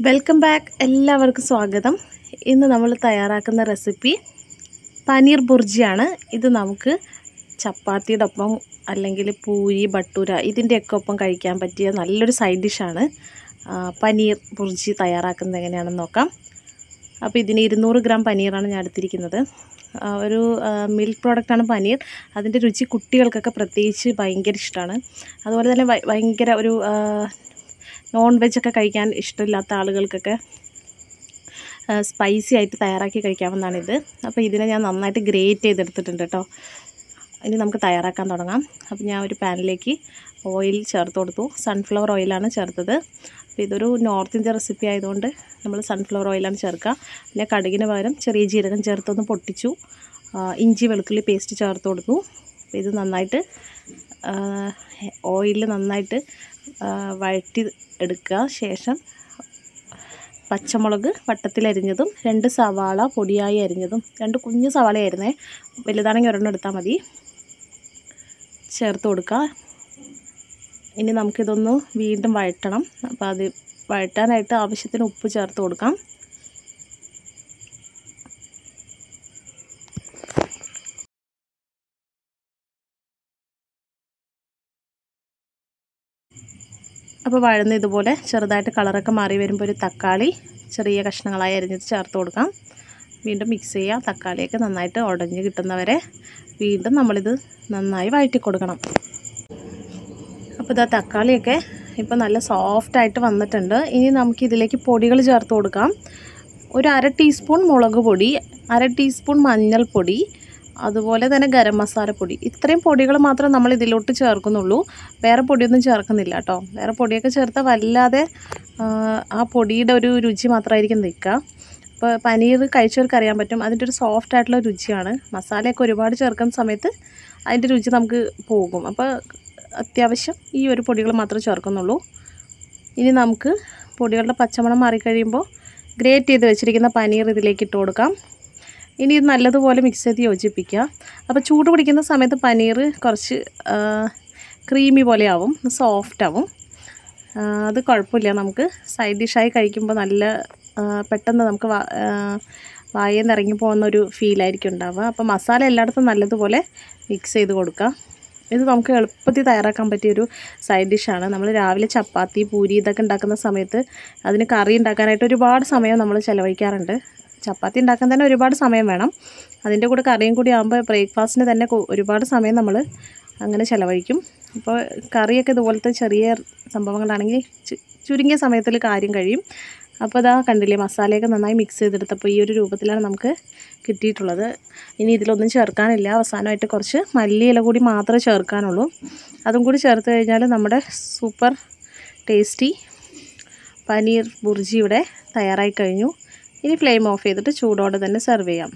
Welcome back എല്ലാവർക്കും സ്വാഗതം. ഇന്ന് നമ്മൾ തയ്യാറാക്കുന്ന റെസിപ്പി പനീർ ബുർജിയാണ്. ഇത് നമുക്ക് ചപ്പാത്തിയുടെ ഒപ്പം അല്ലെങ്കിൽ പൂരി ബട്ടൂര ഇതിന്റെയൊക്കെ ഒപ്പം കഴിക്കാൻ പറ്റിയ നല്ലൊരു സൈഡ് ഡിഷാണ് പനീർ ബുർജി തയ്യാറാക്കുന്നത് എങ്ങനെയാണെന്ന് നോക്കാം. അപ്പോൾ ഇതിന് ഇരുന്നൂറ് ഗ്രാം പനീറാണ് ഞാൻ എടുത്തിരിക്കുന്നത്. ഒരു മിൽക്ക് പ്രോഡക്റ്റാണ് പനീർ. അതിന്റെ രുചി കുട്ടികൾക്കൊക്കെ പ്രത്യേകിച്ച് ഭയങ്കര ഇഷ്ടമാണ്. അതുപോലെ തന്നെ ഭയ- ഭയങ്കര ഒരു നോൺ വെജ് ഒക്കെ കഴിക്കാൻ ഇഷ്ടമില്ലാത്ത ആളുകൾക്കൊക്കെ സ്പൈസി ആയിട്ട് തയ്യാറാക്കി ഇത്. അപ്പോൾ ഇതിനെ ഞാൻ നന്നായിട്ട് ഗ്രേറ്റ് ചെയ്തെടുത്തിട്ടുണ്ട് കേട്ടോ ഇനി നമുക്ക് തയ്യാറാക്കാൻ തുടങ്ങാം. അപ്പോൾ ഞാൻ ഒരു പാനിലേക്ക് ഓയിൽ ചേർത്ത് കൊടുത്തു. സൺഫ്ലവർ ഓയിലാണ് ചേർത്തത്. അപ്പോൾ ഇതൊരു നോർത്ത് ഇന്ത്യ റെസിപ്പി ആയതുകൊണ്ട് നമ്മൾ സൺഫ്ലവർ ഓയിലാണ് ചേർക്കുക പിന്നെ കടുകിന് പകരം ചെറിയ ജീരകം ചേർത്തൊന്ന് പൊട്ടിച്ചു. ഇഞ്ചി വെളുത്തുള്ളി പേസ്റ്റ് ചേർത്ത് കൊടുത്തു. ഇത് നന്നായിട്ട് ഓയിലിൽ നന്നായിട്ട് വഴറ്റി എടുക്കുക. ശേഷം പച്ചമുളക് വട്ടത്തിലരിഞ്ഞതും രണ്ട് സവാള പൊടിയായി അരിഞ്ഞതും രണ്ട് കുഞ്ഞു സവാളയായിരുന്നേ. വലുതാണെങ്കിൽ ഒരെണ്ണം എടുത്താൽ മതി. ചേർത്ത് കൊടുക്കുക. ഇനി നമുക്കിതൊന്ന് വീണ്ടും വഴറ്റണം. അപ്പോൾ അത് വഴറ്റാനായിട്ട് ആവശ്യത്തിന് ഉപ്പ് ചേർത്ത് കൊടുക്കാം. അപ്പോൾ വഴന്ന് ഇതുപോലെ ചെറുതായിട്ട് കളറൊക്കെ മാറി വരുമ്പോൾ ഒരു തക്കാളി ചെറിയ കഷ്ണങ്ങളായി അരിഞ്ഞിട്ട് ചേർത്ത് കൊടുക്കാം. വീണ്ടും മിക്സ് ചെയ്യുക തക്കാളിയൊക്കെ നന്നായിട്ട് ഉടഞ്ഞ് കിട്ടുന്നവരെ വീണ്ടും നമ്മളിത് നന്നായി വഴറ്റി കൊടുക്കണം. അപ്പോൾ ഇതാ തക്കാളിയൊക്കെ ഇപ്പോൾ നല്ല സോഫ്റ്റായിട്ട് വന്നിട്ടുണ്ട്. ഇനി നമുക്ക് ഇതിലേക്ക് പൊടികൾ ചേർത്ത് കൊടുക്കാം. ഒരു അര ടീസ്പൂൺ മുളക് പൊടി അര ടീസ്പൂൺ മഞ്ഞൾപ്പൊടി അതുപോലെ തന്നെ ഗരം പൊടി. ഇത്രയും പൊടികൾ മാത്രം നമ്മൾ ഇതിലോട്ട് ചേർക്കുന്നുള്ളൂ. വേറെ പൊടിയൊന്നും ചേർക്കുന്നില്ല കേട്ടോ. വേറെ പൊടിയൊക്കെ ചേർത്താൽ വല്ലാതെ ആ, പൊടിയുടെ ഒരു രുചി മാത്രമായിരിക്കും നിൽക്കുക. അപ്പോൾ പനീർ കഴിച്ചവർക്ക് അറിയാൻ പറ്റും. അതിന്റെ ഒരു സോഫ്റ്റ് ആയിട്ടുള്ള രുചിയാണ്. മസാലയൊക്കെ ഒരുപാട് ചേർക്കുന്ന സമയത്ത് അതിന്റെ രുചി നമുക്ക് പോകും. അപ്പോൾ അത്യാവശ്യം ഈ ഒരു പൊടികൾ മാത്രം ചേർക്കുന്നുള്ളൂ. ഇനി നമുക്ക് പൊടികളുടെ പച്ചമണം മാറിക്കഴിയുമ്പോൾ ഗ്രേറ്റ് ചെയ്ത് വെച്ചിരിക്കുന്ന പനീർ ഇതിലേക്ക് ഇട്ട് കൊടുക്കാം. ഇനി ഇത് നല്ലതുപോലെ മിക്സ് ചെയ്ത് യോജിപ്പിക്കുക. അപ്പോൾ ചൂട് പിടിക്കുന്ന സമയത്ത് പനീർ കുറച്ച് ക്രീമി പോലെ ആവും സോഫ്റ്റ് ആവും. അത് കുഴപ്പമില്ല. നമുക്ക് സൈഡ് ഡിഷായി കഴിക്കുമ്പോൾ നല്ല പെട്ടെന്ന് നമുക്ക് വായിൽ നിന്ന് ഇറങ്ങി പോകുന്ന ഒരു ഫീലായിരിക്കും ഉണ്ടാവുക. അപ്പോൾ മസാല എല്ലായിടത്തും നല്ലതുപോലെ മിക്സ് ചെയ്ത് കൊടുക്കുക. ഇത് നമുക്ക് എളുപ്പത്തിൽ തയ്യാറാക്കാൻ പറ്റിയൊരു സൈഡ് ഡിഷാണ് നമ്മൾ രാവിലെ ചപ്പാത്തി പൂരി ഇതൊക്കെ ഉണ്ടാക്കുന്ന സമയത്ത് അതിന് കറി ഉണ്ടാക്കാനായിട്ട് ഒരുപാട് സമയം നമ്മൾ ചിലവഴിക്കാറുണ്ട്. ചപ്പാത്തി ഉണ്ടാക്കാൻ തന്നെ ഒരുപാട് സമയം വേണം. അതിന്റെ കൂടെ കറിയും കൂടി ആകുമ്പോൾ ബ്രേക്ക്ഫാസ്റ്റിന് തന്നെ ഒരുപാട് സമയം നമ്മൾ അങ്ങനെ ചിലവഴിക്കും. അപ്പോൾ കറിയൊക്കെ ഇതുപോലത്തെ ചെറിയ സംഭവങ്ങളാണെങ്കിൽ ചുരുങ്ങിയ സമയത്തിൽ കാര്യം കഴിയും. അപ്പോൾ ഇതാ കണ്ടില്ലേ മസാലയൊക്കെ നന്നായി മിക്സ് ചെയ്തെടുത്തപ്പോൾ ഈ ഒരു രൂപത്തിലാണ് നമുക്ക് കിട്ടിയിട്ടുള്ളത്. ഇനി ഇതിലൊന്നും ചേർക്കാനില്ല. അവസാനമായിട്ട് കുറച്ച് മല്ലിയില കൂടി മാത്രമേ ചേർക്കാനുള്ളൂ. അതും കൂടി ചേർത്ത് കഴിഞ്ഞാൽ നമ്മുടെ സൂപ്പർ ടേസ്റ്റി പനീർ ബുർജി ഇവിടെ തയ്യാറായി കഴിഞ്ഞു. ഇനി ഫ്ലെയിം ഓഫ് ചെയ്തിട്ട് ചൂടോടെ തന്നെ സെർവ് ചെയ്യാം.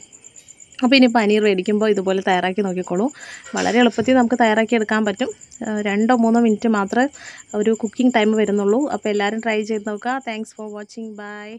അപ്പോൾ ഇനി പനീർ മേടിക്കുമ്പോൾ ഇതുപോലെ തയ്യാറാക്കി നോക്കിക്കോളൂ. വളരെ എളുപ്പത്തിൽ നമുക്ക് തയ്യാറാക്കി എടുക്കാൻ പറ്റും. രണ്ടോ മൂന്നോ മിനിറ്റ് മാത്രമേ ഒരു കുക്കിംഗ് ടൈം വരുന്നുള്ളൂ. അപ്പോൾ എല്ലാവരും ട്രൈ ചെയ്ത് നോക്കുക. Thanks for watching bye